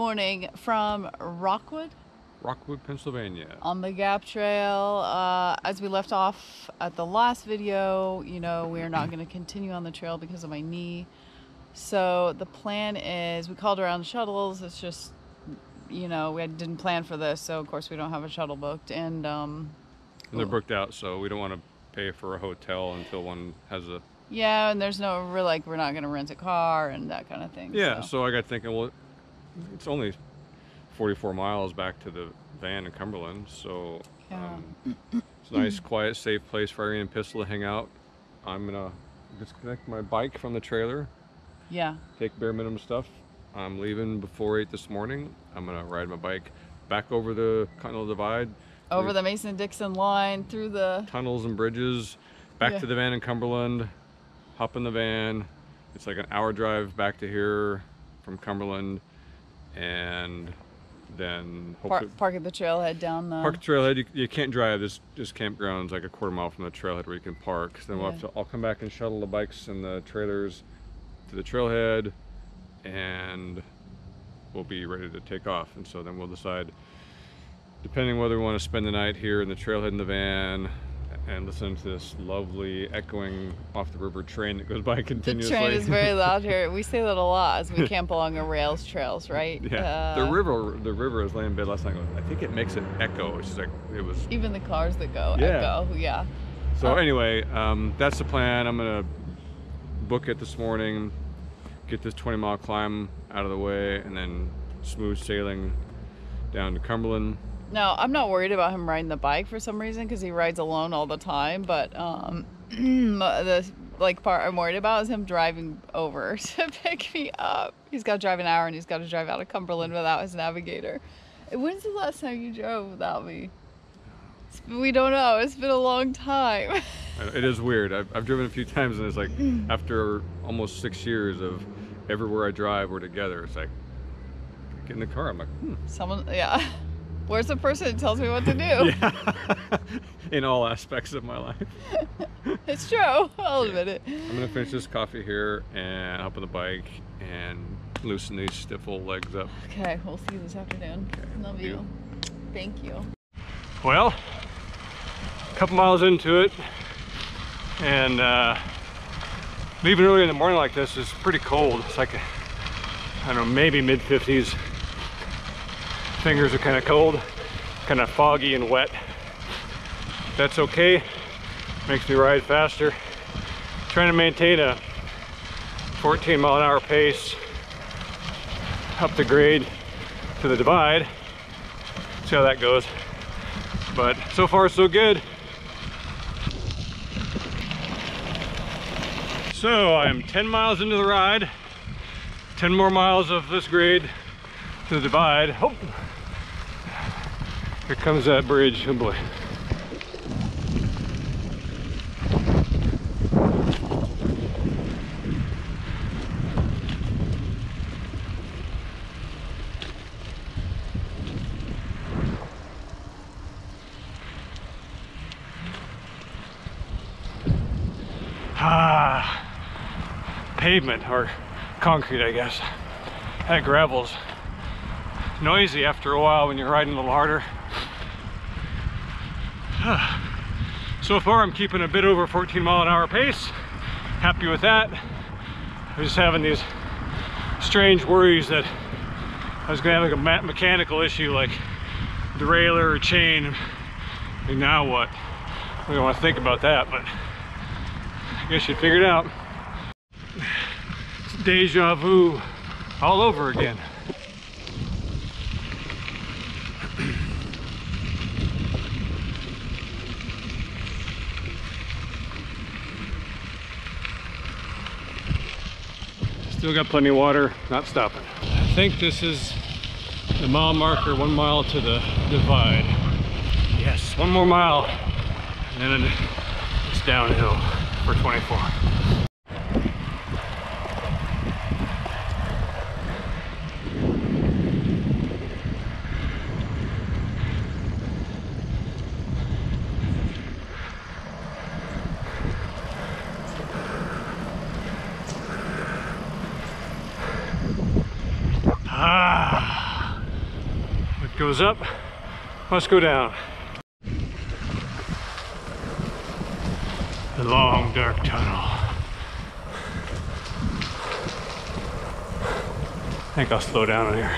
morning from Rockwood Rockwood, Pennsylvania. on the GAP Trail. Uh, as we left off at the last video, you know, we're not going to continue on the trail because of my knee. So the plan is we called around shuttles. It's just, you know, we didn't plan for this. So, of course, we don't have a shuttle booked. And, um, And they're booked out, so we don't want to pay for a hotel until one has a. yeah, and there's no, we're like, we're not going to rent a car and that kind of thing. Yeah, so. so I got thinking, well, it's only 44 miles back to the van in Cumberland, so Yeah. um, it's a nice, quiet, safe place for Irene and Pistol to hang out. I'm gonna disconnect my bike from the trailer, yeah. take bare minimum stuff. I'm leaving before 8 this morning. I'm gonna ride my bike back over the Continental Divide, Over the Mason Dixon line, through the, tunnels and bridges, back Yeah. to the van in Cumberland, hop in the van. It's like an hour drive back to here from Cumberland, and then park, park at the trailhead down the. park the trailhead. You, you can't drive. This this campground's like a quarter mile from the trailhead where you can park. Then we'll have to. I'll come back and shuttle the bikes and the trailers to the trailhead, and we'll be ready to take off. And so then we'll decide, depending whether we want to spend the night here in the trailhead in the van. And listen to this lovely echoing off the river train that goes by continuously. The train is very loud here. We say that a lot as we camp along the rails trails, right? Yeah, the Uh, river, the river is laying in bed last night. I think it makes it echo. It's just like it was Even the cars that go Yeah. echo. Yeah. So Oh. anyway, um, that's the plan. I'm gonna book it this morning, get this 20 mile climb out of the way, and then smooth sailing down to Cumberland. No, I'm not worried about him riding the bike for some reason because he rides alone all the time. But um, the like part I'm worried about is him driving over to pick me up. He's got to drive an hour and he's got to drive out of Cumberland without his navigator. When's the last time you drove without me? It's- We don't know. It's been a long time. It is weird. I've, I've driven a few times, and it's like after almost six years of everywhere I drive, we're together. It's like get in the car. I'm like, hmm. Someone, yeah. Where's the person that tells me what to do? yeah. in all aspects of my life. It's true. I'll admit it. I'm gonna finish this coffee here and hop on the bike and loosen these stiff old legs up. Okay, we'll see you this afternoon. Love you. you. Thank you. Well, a couple miles into it, and uh, leaving early in the morning like this is pretty cold. It's like, I don't know, maybe mid 50s. Fingers are kind of cold, kind of foggy and wet. That's okay. Makes me ride faster. Trying to maintain a 14 mile an hour pace up the grade to the divide. See how that goes but so far so good. So I'm 10 miles into the ride, 10 more miles of this grade to the divide. Oh, here comes that bridge, oh boy. Ah, pavement or concrete, I guess. That gravel's noisy after a while when you're riding a little harder. So far, I'm keeping a bit over 14 mile an hour pace. Happy with that. I'm just having these strange worries that I was gonna have like a me- mechanical issue like derailleur or chain. And now what? We don't want to think about that, but I guess you figured it out. It's deja vu all over again. Still got plenty of water, not stopping. I think this is the mile marker, one mile to the divide. Yes, one more mile, and then it's downhill for 24. Ah. Was up, must go down. The long dark tunnel. I think I'll slow down here.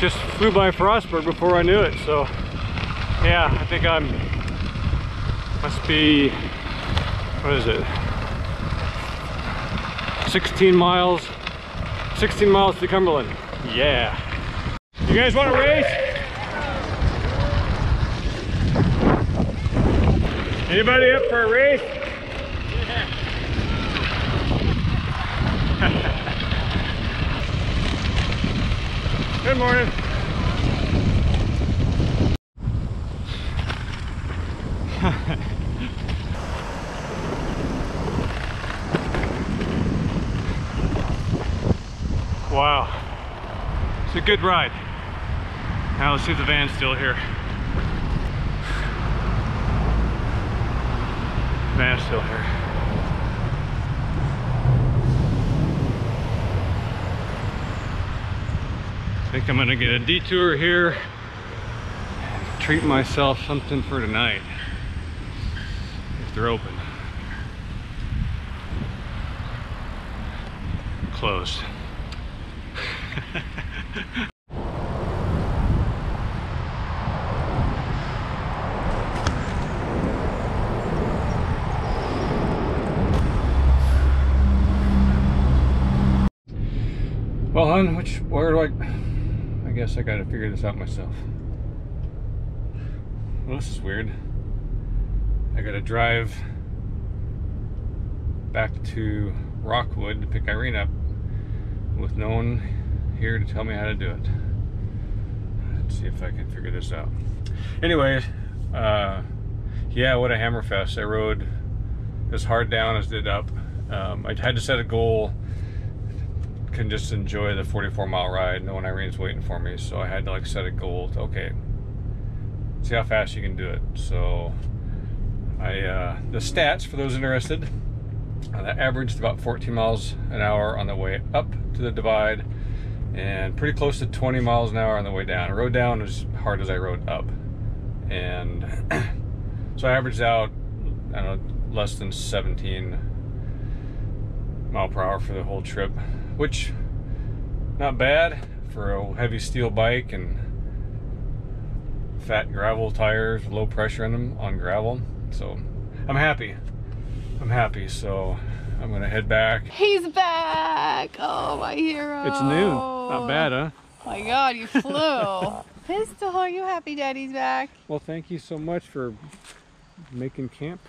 Just flew by Frostburg before I knew it, so yeah, I think I'm, must be, what is it? 16 miles, 16 miles to Cumberland. Yeah. You guys want to race? Anybody up for a race? Good morning. wow. It's a good ride. Now let's see if the van's still here. Van's still here. I think I'm gonna get a detour here and treat myself something for tonight. If they're open. Closed. Which where do I? I guess I got to figure this out myself. Well, this is weird. I got to drive back to Rockwood to pick Irene up with no one here to tell me how to do it. Let's see if I can figure this out. Anyway, uh, yeah, what a hammerfest. I rode as hard down as did up. Um, I had to set a goal can just enjoy the 44 mile ride. Knowing Irene's waiting for me. So I had to like set a goal to, okay see how fast you can do it. So I uh, the stats for those interested uh, that averaged about 14 miles an hour on the way up to the divide and pretty close to 20 miles an hour on the way down. I rode down as hard as I rode up. And so I averaged out I don't know less than 17 mile per hour for the whole trip which not bad for a heavy steel bike and fat gravel tires, low pressure in them on gravel. So I'm happy. I'm happy. So I'm gonna head back. He's back! Oh, my hero. It's noon. Not bad, huh? My God, you flew. Pistol, are you happy Daddy's back? Well, thank you so much for making camp.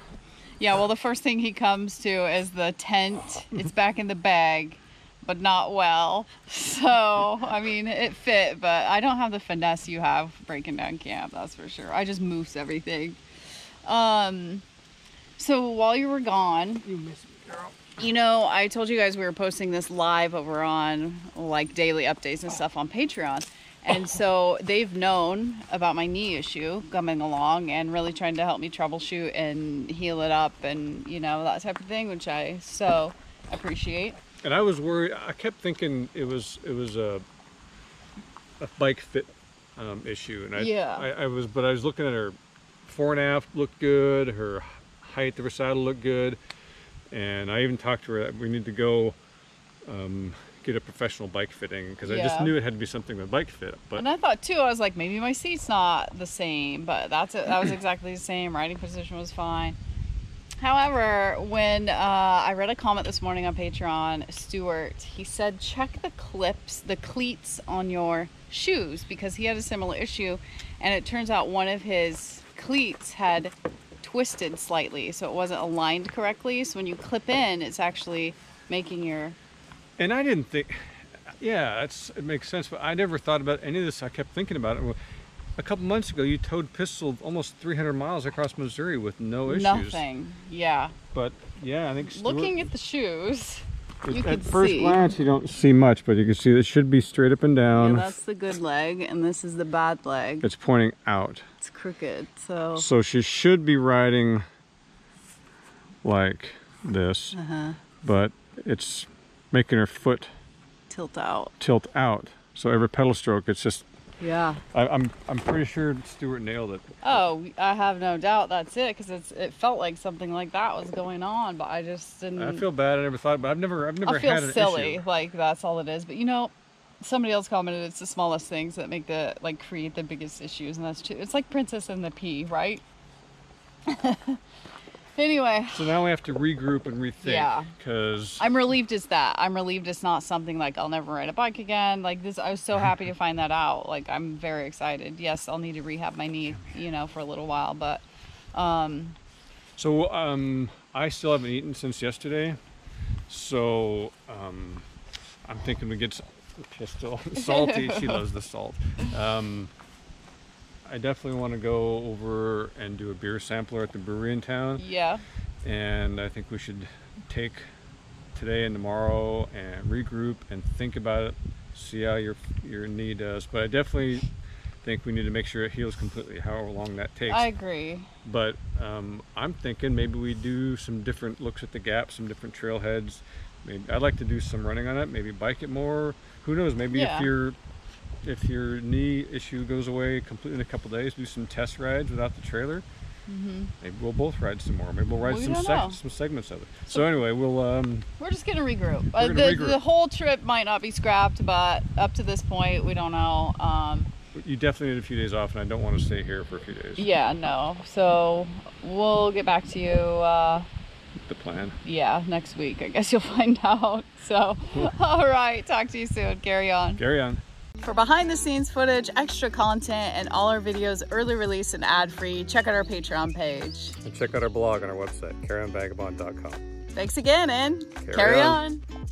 Yeah, well, the first thing he comes to is the tent. It's back in the bag but not well. So, I mean, it fit, but I don't have the finesse you have breaking down camp, that's for sure. I just moose everything. Um, so while you were gone, you miss me, girl. You know, I told you guys we were posting this live over on like daily updates and stuff on Patreon. And so they've known about my knee issue coming along and really trying to help me troubleshoot and heal it up and, you know, that type of thing, which I so appreciate. And I was worried. I kept thinking it was it was a a bike fit um, issue, and I, yeah. I, I was, but I was looking at her fore and aft looked good, her height of her saddle looked good, and I even talked to her that we need to go um, get a professional bike fitting because Yeah. I just knew it had to be something with bike fit. But And I thought too, I was like, maybe my seat's not the same, but that's it. That was exactly the same. Riding position was fine. However, when uh, I read a comment this morning on Patreon, Stuart, he said check the clips, the cleats on your shoes because he had a similar issue, and it turns out one of his cleats had twisted slightly, so it wasn't aligned correctly. So when you clip in, it's actually making your And I didn't think, yeah, it makes sense. But I never thought about any of this. I kept thinking about it. A couple months ago, you towed pistol almost 300 miles across Missouri with no issues. nothing. Yeah. But yeah, I think Looking at the shoes, you at first see. glance you don't see much, but you can see it should be straight up and down. Yeah, that's the good leg, and this is the bad leg. it's pointing out. It's crooked, so So she should be riding like this, uh-huh. but it's making her foot tilt out. tilt out. So every pedal stroke, it's just Yeah. I, I'm I'm pretty sure Stuart nailed it. Oh, I have no doubt that's it because it's it felt like something like that was going on, but I just didn't. I feel bad. I never thought, but I've never I've never I feel had an silly. issue. Like that's all it is. But you know, somebody else commented it's the smallest things that make the like create the biggest issues, and that's true. It's like Princess and the Pea, right? anyway, So now we have to regroup and rethink. Yeah. Because I'm relieved it's that. I'm relieved it's not something like I'll never ride a bike again. Like this, I was so happy to find that out. Like I'm very excited. Yes, I'll need to rehab my knee, you know, for a little while, but um, so um, I still haven't eaten since yesterday. So um, I'm thinking we get s- pistol salty. she loves the salt. Um, I definitely want to go over and do a beer sampler at the brewery in town. yeah, and I think we should take today and tomorrow and regroup and think about it, see how your your knee does. But I definitely think we need to make sure it heals completely, however long that takes. I agree. But um, I'm thinking maybe we do some different looks at the GAP, some different trailheads. Maybe I'd like to do some running on it, maybe bike it more. Who knows? Maybe Yeah. if your if your knee issue goes away completely in a couple days, do some test rides without the trailer. Maybe we'll both ride some more. Maybe we'll ride We some know. some segments of it. So anyway, we'll um, We're just gonna regroup. Uh, gonna the, regroup. the whole trip might not be scrapped, but up to this point, we don't know. Um, you definitely need a few days off, and I don't want to stay here for a few days. yeah, no. So we'll get back to you. Uh, The plan. yeah, next week. I guess you'll find out. So, all right. Talk to you soon. Carry on. Carry on. For behind the scenes footage, extra content, and all our videos early release and ad free, check out our Patreon page. And check out our blog on our website, careyonvagabond.com. Thanks again and Carry carry on. on.